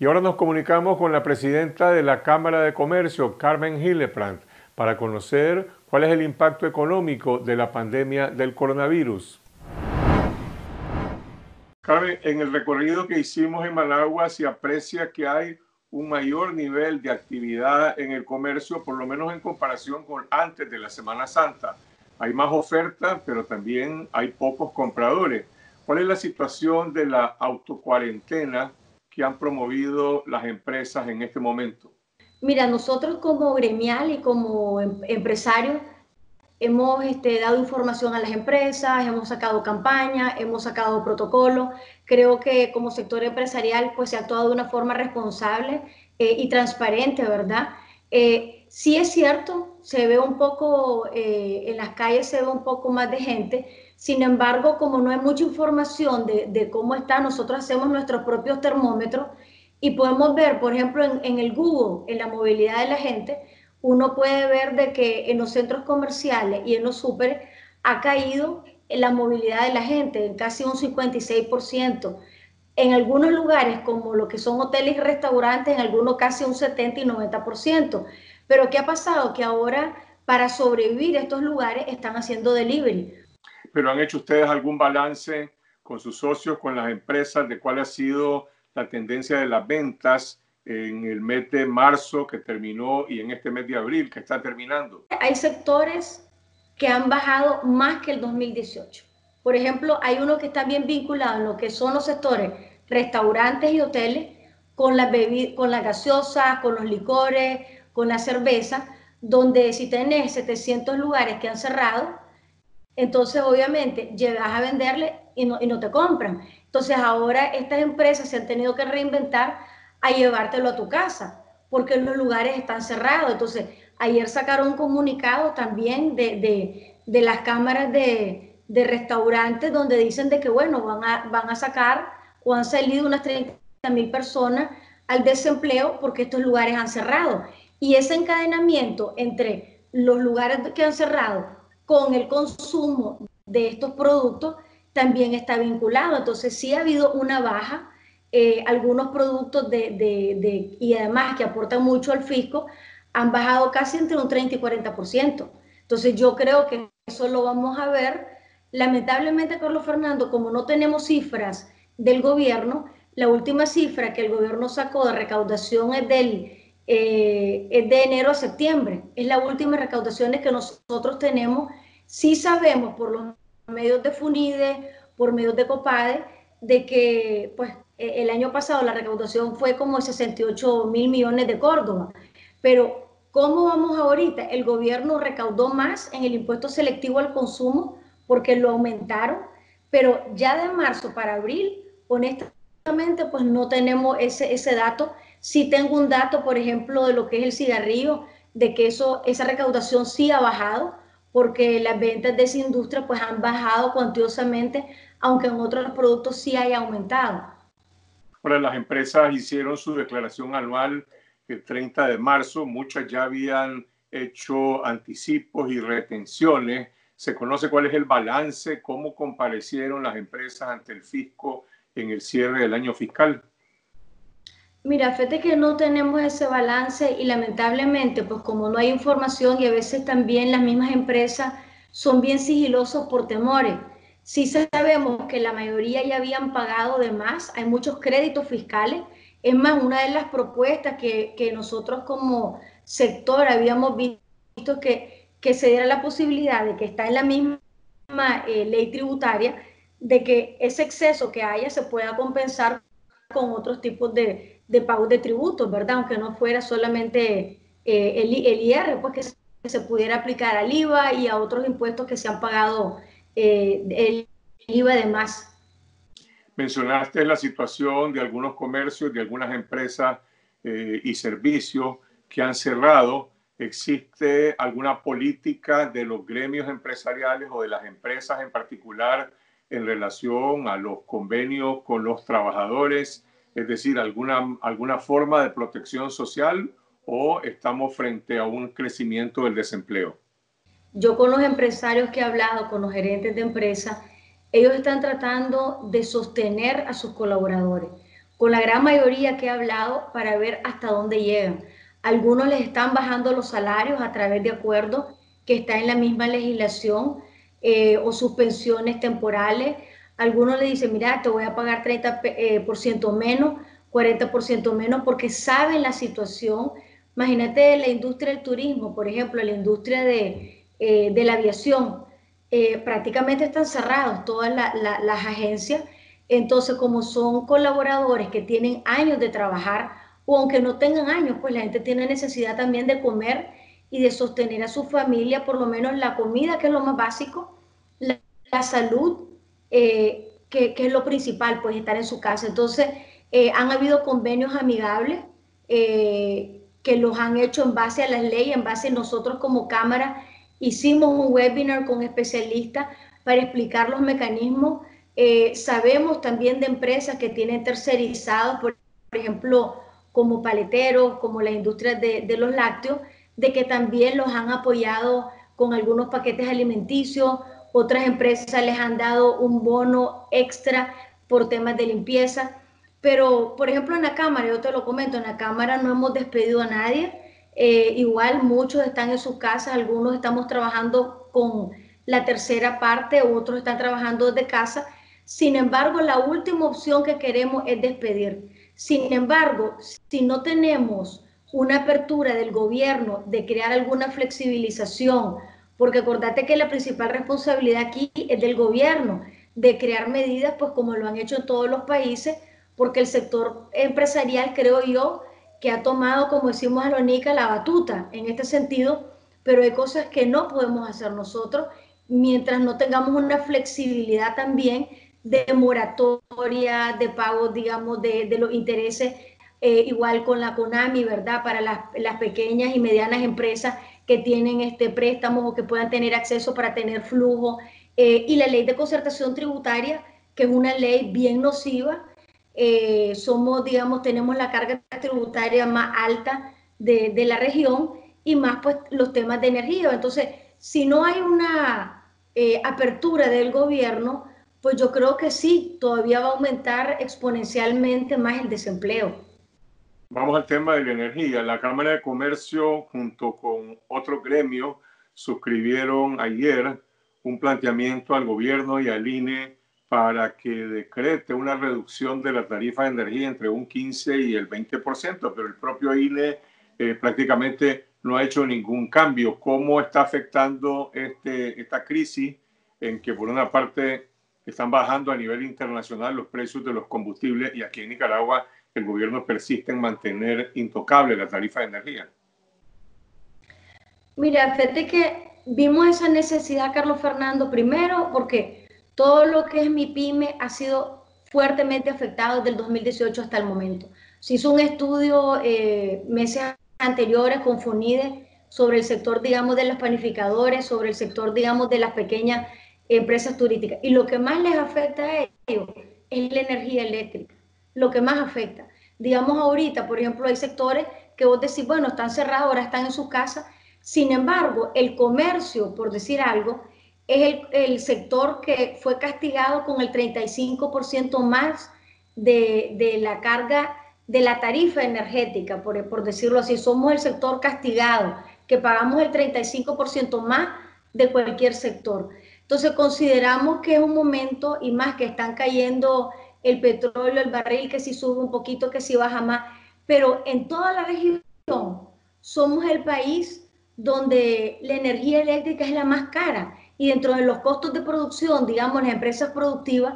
Y ahora nos comunicamos con la presidenta de la Cámara de Comercio, Carmen Hillebrand, para conocer cuál es el impacto económico de la pandemia del coronavirus. Carmen, en el recorrido que hicimos en Managua se aprecia que hay un mayor nivel de actividad en el comercio, por lo menos en comparación con antes de la Semana Santa. Hay más oferta, pero también hay pocos compradores. ¿Cuál es la situación de la autocuarentena que han promovido las empresas en este momento? Mira, nosotros como gremial y como em, empresarios hemos este, dado información a las empresas, hemos sacado campañas, hemos sacado protocolos. Creo que como sector empresarial pues se ha actuado de una forma responsable eh, y transparente, ¿verdad? Eh, sí es cierto, se ve un poco, eh, en las calles se ve un poco más de gente, sin embargo, como no hay mucha información de, cómo está, nosotros hacemos nuestros propios termómetros y podemos ver, por ejemplo, en, en el Google, en la movilidad de la gente, uno puede ver de que en los centros comerciales y en los súper ha caído la movilidad de la gente en casi un 56%. En algunos lugares, como lo que son hoteles y restaurantes, en algunos casi un 70 y 90%. Pero ¿qué ha pasado? Que ahora para sobrevivir estos lugares están haciendo delivery. Pero han hecho ustedes algún balance con sus socios, con las empresas, de cuál ha sido la tendencia de las ventas en el mes de marzo que terminó y en este mes de abril que está terminando? Hay sectores que han bajado más que el 2018. Por ejemplo, hay uno que está bien vinculado en lo que son los sectores restaurantes y hoteles con las con las gaseosas, con los licores, con la cerveza, donde si tenés 700 lugares que han cerrado, entonces obviamente llegas a venderle y no, y no te compran. Entonces ahora estas empresas se han tenido que reinventar a llevártelo a tu casa, porque los lugares están cerrados. Entonces, ayer sacaron un comunicado también de, las cámaras de, restaurantes donde dicen de que, bueno, van a, van a sacar o han salido unas 30 mil personas al desempleo porque estos lugares han cerrado. Y ese encadenamiento entre los lugares que han cerrado con el consumo de estos productos también está vinculado. Entonces sí ha habido una baja eh, algunos productos de, de, y además que aportan mucho al fisco han bajado casi entre un 30 y 40%. Entonces yo creo que eso lo vamos a ver. Lamentablemente, Carlos Fernando, como no tenemos cifras del gobierno, la última cifra que el gobierno sacó de recaudación es, del, eh, es de enero a septiembre. Es la última recaudación que nosotros tenemos. Sí sabemos por los medios de FUNIDE, por medios de COPADE, de que pues eh, el año pasado la recaudación fue como 68 mil millones de Córdoba, pero ¿cómo vamos ahorita? El gobierno recaudó más en el impuesto selectivo al consumo porque lo aumentaron, pero ya de marzo para abril, honestamente, pues no tenemos ese, ese dato. Sí tengo un dato, por ejemplo, de lo que es el cigarrillo, de que eso, esa recaudación sí ha bajado, porque las ventas de esa industria pues han bajado cuantiosamente, aunque en otros productos sí haya aumentado. Ahora, las empresas hicieron su declaración anual el 30 de marzo, muchas ya habían hecho anticipos y retenciones. ¿Se conoce cuál es el balance? ¿Cómo comparecieron las empresas ante el fisco en el cierre del año fiscal? Mira, fíjate que no tenemos ese balance y lamentablemente, pues como no hay información y a veces también las mismas empresas son bien sigilosos por temores. Sí sabemos que la mayoría ya habían pagado de más, hay muchos créditos fiscales. Es más, una de las propuestas que, nosotros como sector habíamos visto que, que se diera la posibilidad de que está en la misma eh, ley tributaria, de que ese exceso que haya se pueda compensar con otros tipos de, de pagos de tributos, ¿verdad? Aunque no fuera solamente eh, el, el IR, pues que se pudiera aplicar al IVA y a otros impuestos que se han pagado eh, el IVA de más. Mencionaste la situación de algunos comercios, de algunas empresas eh, y servicios que han cerrado. ¿Existe alguna política de los gremios empresariales o de las empresas en particular en relación a los convenios con los trabajadores? Es decir, alguna, alguna forma de protección social o estamos frente a un crecimiento del desempleo? Yo con los empresarios que he hablado, con los gerentes de empresa, ellos están tratando de sostener a sus colaboradores. con la gran mayoría que he hablado para ver hasta dónde llegan. Algunos les están bajando los salarios a través de acuerdos que está en la misma legislación eh, o suspensiones temporales. Algunos le dicen, mira, te voy a pagar 30% eh, por ciento menos, 40% menos, porque saben la situación. Imagínate la industria del turismo, por ejemplo, la industria de, eh, de la aviación. prácticamente están cerrados todas las agencias. Entonces, como son colaboradores que tienen años de trabajar, o aunque no tengan años, pues la gente tiene necesidad también de comer y de sostener a su familia, por lo menos la comida, que es lo más básico, la, salud, eh, que, es lo principal, pues estar en su casa. Entonces, eh, han habido convenios amigables eh, que los han hecho en base a las leyes, en base a nosotros como Cámara hicimos un webinar con especialistas para explicar los mecanismos. sabemos también de empresas que tienen tercerizados, por, ejemplo, como paleteros, como la industria de, de los lácteos, de que también los han apoyado con algunos paquetes alimenticios, otras empresas les han dado un bono extra por temas de limpieza. Pero, por ejemplo, en la Cámara, yo te lo comento, en la Cámara no hemos despedido a nadie. Eh, igual muchos están en sus casas, algunos estamos trabajando con la tercera parte, otros están trabajando desde casa. Sin embargo, la última opción que queremos es despedir. Sin embargo, si no tenemos una apertura del gobierno de crear alguna flexibilización, porque acordate que la principal responsabilidad aquí es del gobierno, de crear medidas, pues como lo han hecho todos los países, porque el sector empresarial, creo yo, que ha tomado, como decimos a Lonica, la batuta en este sentido, pero hay cosas que no podemos hacer nosotros mientras no tengamos una flexibilidad también de moratoria, de pago, digamos, de, de los intereses eh, igual con la CONAMI, ¿verdad? Para las, pequeñas y medianas empresas que tienen este préstamos o que puedan tener acceso para tener flujo. Eh, y la ley de concertación tributaria, que es una ley bien nociva. Eh, somos, digamos, tenemos la carga tributaria más alta de, de, la región y más pues los temas de energía. Entonces, si no hay una apertura del gobierno, pues yo creo que sí, todavía va a aumentar exponencialmente más el desempleo. Vamos al tema de la energía. La Cámara de Comercio, junto con otro gremio, suscribieron ayer un planteamiento al gobierno y al INE para que decrete una reducción de la tarifa de energía entre un 15 y el 20%, pero el propio INE eh, prácticamente no ha hecho ningún cambio. ¿Cómo está afectando este, esta crisis en que por una parte están bajando a nivel internacional los precios de los combustibles y aquí en Nicaragua el gobierno persiste en mantener intocable la tarifa de energía? Mira, fíjate que vimos esa necesidad, Carlos Fernando, primero porque todo lo que es mi pyme ha sido fuertemente afectado desde el 2018 hasta el momento. Se hizo un estudio eh, meses anteriores con FONIDE sobre el sector, digamos, de los panificadores, sobre el sector, digamos, de las pequeñas empresas turísticas. Y lo que más les afecta a ellos es la energía eléctrica lo que más afecta. Digamos ahorita, por ejemplo, hay sectores que vos decís, bueno, están cerrados, ahora están en sus casas. Sin embargo, el comercio, por decir algo, es el, sector que fue castigado con el 35% más de, la carga de la tarifa energética, por, por decirlo así. Somos el sector castigado, que pagamos el 35% más de cualquier sector. Entonces consideramos que es un momento, y más que están cayendo el petróleo, el barril, que si sube un poquito, que si baja más, pero en toda la región somos el país donde la energía eléctrica es la más cara y dentro de los costos de producción, digamos, las empresas productivas,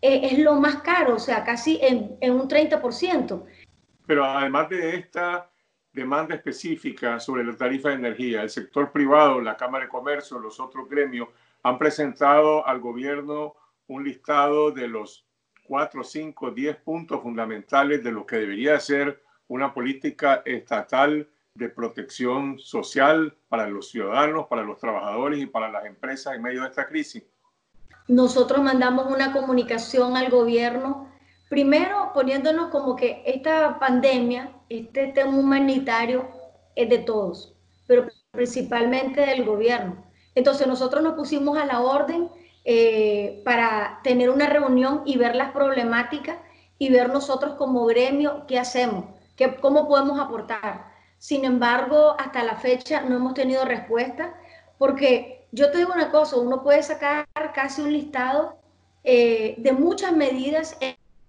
eh, es lo más caro, o sea, casi en, en un 30%. Pero además de esta demanda específica sobre la tarifa de energía, el sector privado, la Cámara de Comercio, los otros gremios han presentado al gobierno un listado de los cuatro, cinco, diez puntos fundamentales de lo que debería ser una política estatal de protección social para los ciudadanos, para los trabajadores y para las empresas en medio de esta crisis? Nosotros mandamos una comunicación al gobierno, primero poniéndonos como que esta pandemia, este tema humanitario es de todos, pero principalmente del gobierno. Entonces nosotros nos pusimos a la orden eh, para tener una reunión y ver las problemáticas y ver nosotros como gremio qué hacemos, qué, cómo podemos aportar. Sin embargo, hasta la fecha no hemos tenido respuesta, porque yo te digo una cosa, uno puede sacar casi un listado eh, de muchas medidas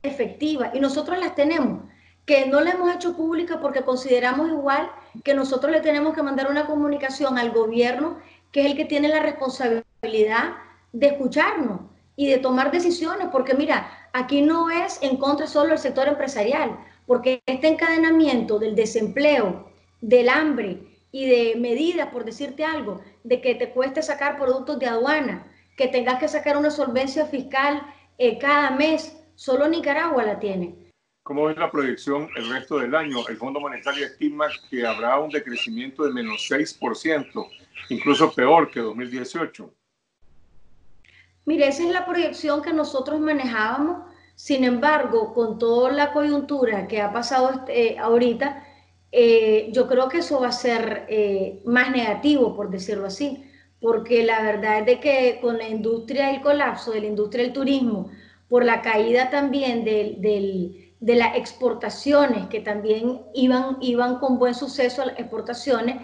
efectivas y nosotros las tenemos, que no la hemos hecho pública porque consideramos igual que nosotros le tenemos que mandar una comunicación al gobierno, que es el que tiene la responsabilidad de escucharnos y de tomar decisiones, porque mira, aquí no es en contra solo del sector empresarial, porque este encadenamiento del desempleo, del hambre y de medidas, por decirte algo, de que te cueste sacar productos de aduana, que tengas que sacar una solvencia fiscal eh, cada mes, solo Nicaragua la tiene. ¿Cómo es la proyección el resto del año? El Fondo Monetario estima que habrá un decrecimiento de menos 6%, incluso peor que 2018. Mire, esa es la proyección que nosotros manejábamos. Sin embargo, con toda la coyuntura que ha pasado este, ahorita, eh, yo creo que eso va a ser eh, más negativo, por decirlo así, porque la verdad es de que con la industria, el colapso de la industria del turismo, por la caída también del de las exportaciones, que también iban, iban con buen suceso las exportaciones,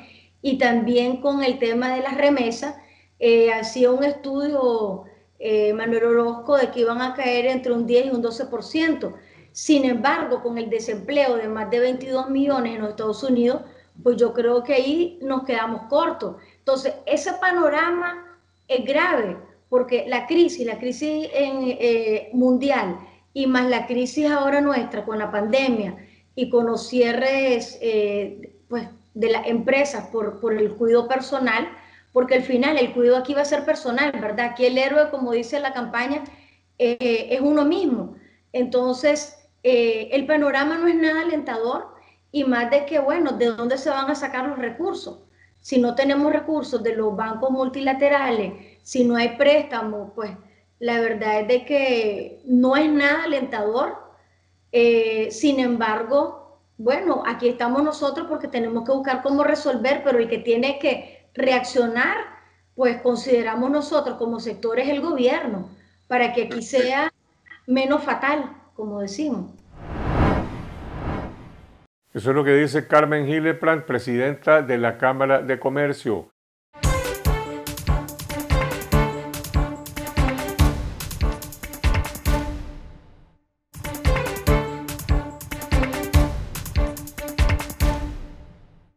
y también con el tema de las remesas. Eh, hacía un estudio eh, Manuel Orozco de que iban a caer entre un 10 y un 12%. Sin embargo, con el desempleo de más de 22 millones en los Estados Unidos, pues yo creo que ahí nos quedamos cortos. Entonces, ese panorama es grave porque la crisis, la crisis eh, mundial, y más la crisis ahora nuestra con la pandemia y con los cierres eh, pues, de las empresas por, por el cuidado personal, porque al final el cuidado aquí va a ser personal, ¿verdad? Aquí el héroe, como dice la campaña, eh, es uno mismo. Entonces, eh, el panorama no es nada alentador y más de que, bueno, ¿de dónde se van a sacar los recursos? Si no tenemos recursos de los bancos multilaterales, si no hay préstamos, pues la verdad es de que no es nada alentador. Eh, sin embargo, bueno, aquí estamos nosotros porque tenemos que buscar cómo resolver, pero el que tiene que reaccionar, pues consideramos nosotros como sectores el gobierno, para que aquí sea menos fatal, como decimos. Eso es lo que dice Carmen Hilleplant, presidenta de la Cámara de Comercio.